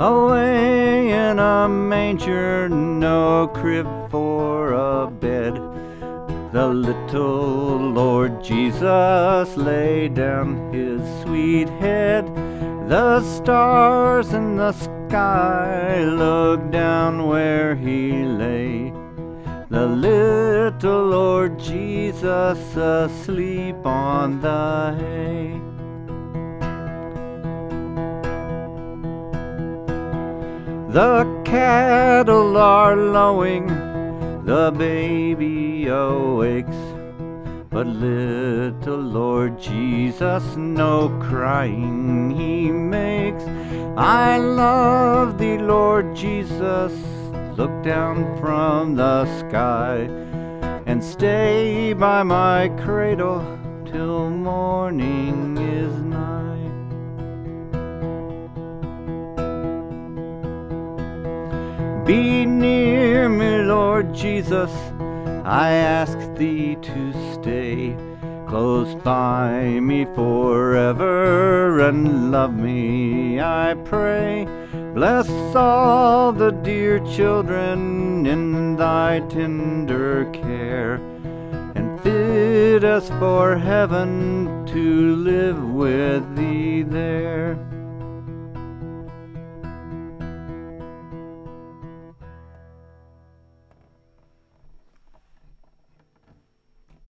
Away in a manger, no crib for a bed. The little Lord Jesus laid down his sweet head. The stars in the sky looked down where he lay. The little Lord Jesus asleep on the hay. The cattle are lowing, the baby awakes. But little Lord Jesus, no crying he makes. I love thee, Lord Jesus, look down from the sky and stay by my cradle till morning is nigh. Be near me, Lord Jesus, I ask thee to stay close by me forever and love me, I pray. Bless all the dear children in thy tender care and fit us for heaven to live with thee there.